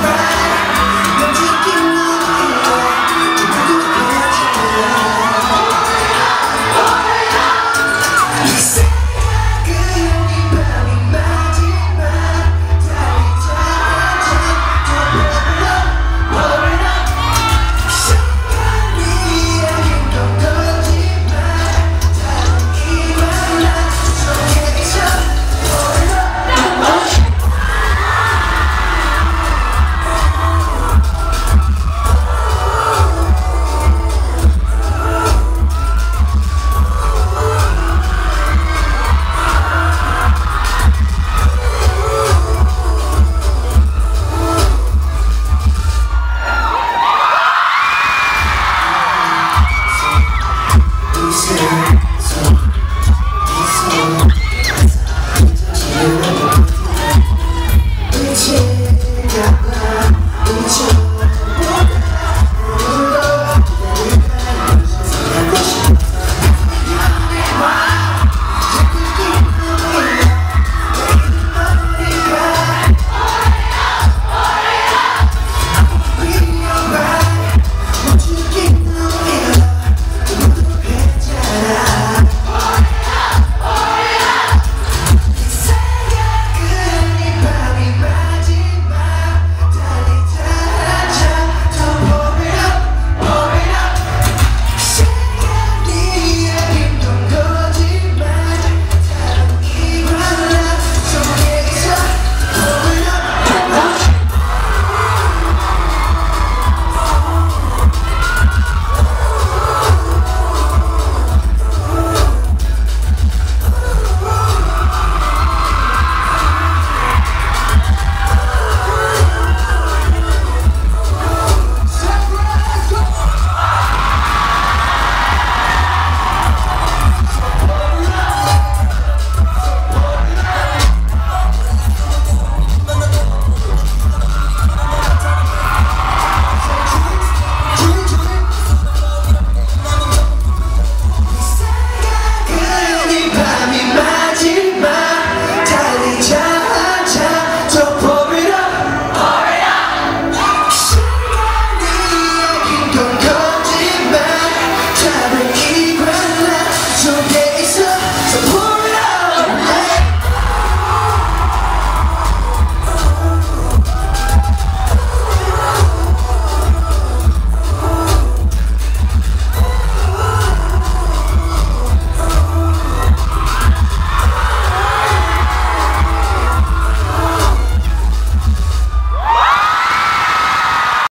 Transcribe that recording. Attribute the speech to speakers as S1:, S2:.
S1: right. to